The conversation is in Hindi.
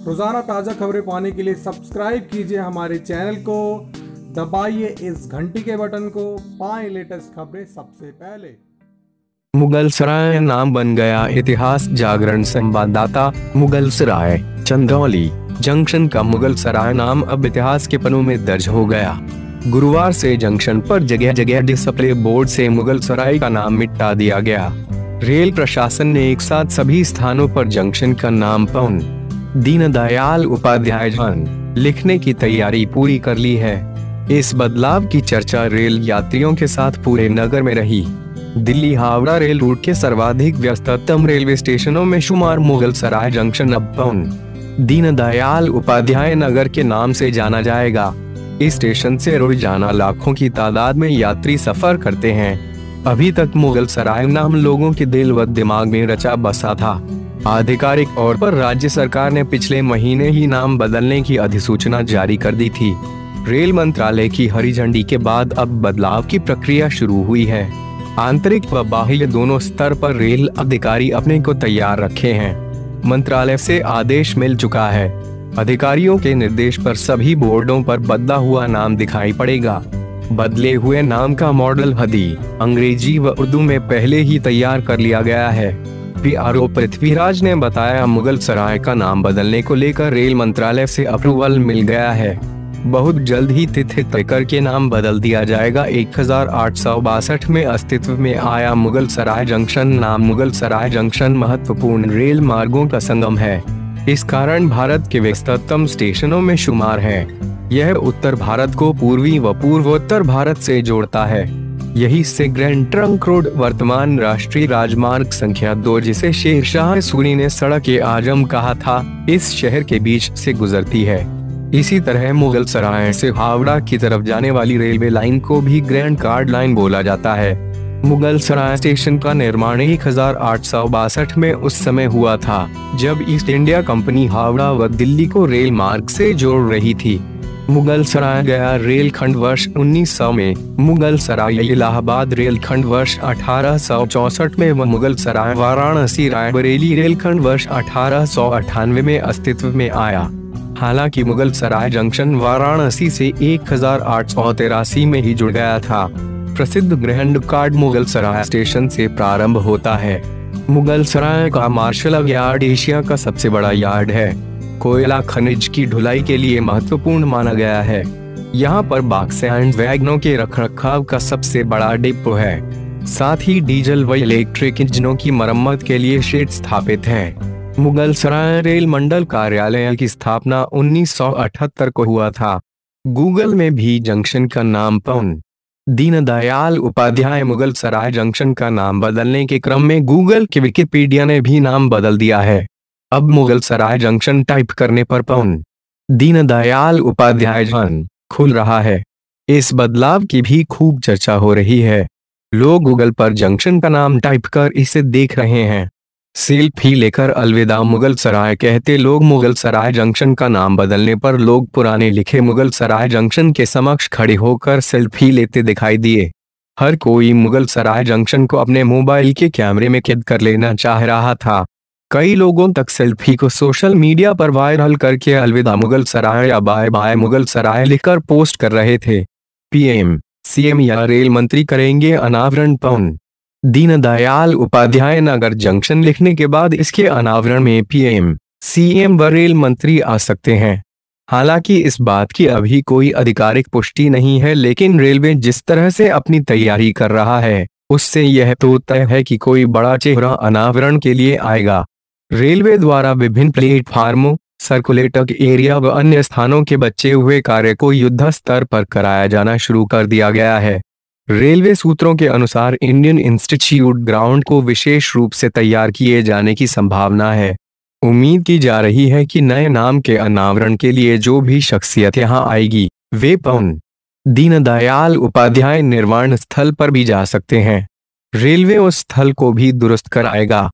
रोज़ाना ताज़ा खबरें पाने के लिए सब्सक्राइब कीजिए हमारे चैनल को। दबाइए इस घंटी के बटन को। पाएँ लेटेस्ट खबरें सबसे पहले। मुगल सराय नाम बन गया इतिहास जागरण संवाददाता मुगल सराय, चंदौली। जंक्शन का मुगल सराय नाम अब इतिहास के पन्नों में दर्ज हो गया। गुरुवार से जंक्शन पर जगह जगह डिस्प्ले बोर्ड से मुगल सराय का नाम मिटा दिया गया। रेल प्रशासन ने एक साथ सभी स्थानों पर जंक्शन का नाम पौन दीनदयाल उपाध्याय जन, लिखने की तैयारी पूरी कर ली है। इस बदलाव की चर्चा रेल यात्रियों के साथ पूरे नगर में रही। दिल्ली हावड़ा रेल रूट के सर्वाधिक व्यस्ततम रेलवे स्टेशनों में शुमार मुगल सराय जंक्शन पौन दीनदयाल उपाध्याय नगर के नाम से जाना जाएगा। इस स्टेशन से रोज़ाना लाखों की तादाद में यात्री सफ़र करते हैं। अभी तक मुगल सराय नाम लोगों के दिल व दिमाग में रचा बसा था। आधिकारिक तौर पर राज्य सरकार ने पिछले महीने ही नाम बदलने की अधिसूचना जारी कर दी थी। रेल मंत्रालय की हरी झंडी के बाद अब बदलाव की प्रक्रिया शुरू हुई है। आंतरिक व बाह्य दोनों स्तर पर रेल अधिकारी अपने को तैयार रखे हैं। मंत्रालय से आदेश मिल चुका है। अधिकारियों के निर्देश पर सभी बोर्डों पर बदला हुआ नाम दिखाई पड़ेगा। बदले हुए नाम का मॉडल हदी, अंग्रेज़ी व उर्दू में पहले ही तैयार कर लिया गया है। पीआरओ पृथ्वीराज ने बताया, मुगल सराय का नाम बदलने को लेकर रेल मंत्रालय से अप्रूवल मिल गया है। बहुत जल्द ही तिथि तय करके नाम बदल दिया जाएगा। एक हज़ार आठ सौ बासठ में अस्तित्व में आया मुगल सराय जंक्शन। नाम मुगल सराय जंक्शन महत्वपूर्ण रेल मार्गों का संगम है। इस कारण भारत के व्यस्ततम स्टेशनों में शुमार है। यह उत्तर भारत को पूर्वी व पूर्वोत्तर भारत से जोड़ता है। यही से ग्रैंड ट्रंक रोड वर्तमान राष्ट्रीय राजमार्ग संख्या दो, जिसे शेर शाह सूरी ने सड़क के आज़म कहा था, इस शहर के बीच से गुजरती है। इसी तरह मुगल सराय से हावड़ा की तरफ़ जाने वाली रेलवे लाइन को भी ग्रैंड कार्ड लाइन बोला जाता है। मुगल सराय स्टेशन का निर्माण एक हज़ार आठ सौ बासठ में उस समय हुआ था, जब ईस्ट इंडिया कंपनी हावड़ा व दिल्ली को रेल मार्ग से जोड़ रही थी। मुगल सराय गया रेल खंड वर्ष 1900 में। मुगल सराय इलाहाबाद रेल खंड वर्ष अठारह में व मुगल सराय वाराणसी रायबरेली रेल खंड वर्ष अठारह सौ अठानवे में अस्तित्व में आया। हालाँकि मुगल सराय जंक्शन वाराणसी से एक में ही जुड़ गया था। प्रसिद्ध grand chord Mughal Sarai station से प्रारंभ होता है। मुगल सराय का मार्शल यार्ड एशिया का सबसे बड़ा यार्ड है। कोयला खनिज की ढुलाई के लिए महत्वपूर्ण माना गया है। यहाँ पर बाक्साइड वैगनों के रखरखाव का सबसे बड़ा डिपो है। साथ ही डीजल व इलेक्ट्रिक इंजनों की मरम्मत के लिए शेड स्थापित है। मुगल सराय रेल मंडल कार्यालय की स्थापना 1978 को हुआ था। गूगल में भी जंक्शन का नाम पौन दीनदयाल उपाध्याय मुगल सराय जंक्शन का नाम बदलने के क्रम में गूगल के विकिपीडिया ने भी नाम बदल दिया है। अब मुगल सराय जंक्शन टाइप करने पर पौन दीनदयाल उपाध्याय जन खुल रहा है। इस बदलाव की भी खूब चर्चा हो रही है। लोग गूगल पर जंक्शन का नाम टाइप कर इसे देख रहे हैं। सेल्फी लेकर अलविदा मुगल सराय कहते लोग मुगल सराय जंक्शन का नाम बदलने पर लोग पुराने लिखे मुगल सराय जंक्शन के समक्ष खड़े होकर सेल्फी लेते दिखाई दिए। हर कोई मुगल सराय जंक्शन को अपने मोबाइल के कैमरे में कैद कर लेना चाह रहा था। कई लोगों तक सेल्फी को सोशल मीडिया पर वायरल करके अलविदा मुगल सराय या बाय बाय मुगल सराय लिखकर पोस्ट कर रहे थे। पीएम, सीएम या रेल मंत्री करेंगे अनावरण पवन। दीनदयाल उपाध्याय नगर जंक्शन लिखने के बाद इसके अनावरण में पीएम, सीएम व रेल मंत्री आ सकते हैं। हालाँकि इस बात की अभी कोई आधिकारिक पुष्टि नहीं है, लेकिन रेलवे जिस तरह से अपनी तैयारी कर रहा है, उससे यह तो तय है कि कोई बड़ा चेहरा अनावरण के लिए आएगा। रेलवे द्वारा विभिन्न प्लेटफार्मों, सर्कुलेटर एरिया व अन्य स्थानों के बचे हुए कार्य को युद्ध स्तर पर कराया जाना शुरू कर दिया गया है। रेलवे सूत्रों के अनुसार इंडियन इंस्टीट्यूट ग्राउंड को विशेष रूप से तैयार किए जाने की संभावना है। उम्मीद की जा रही है कि नए नाम के अनावरण के लिए जो भी शख्सियत यहाँ आएगी, वे पौन दीनदयाल उपाध्याय निर्माण स्थल पर भी जा सकते हैं। रेलवे उस स्थल को भी दुरुस्त कराएगा।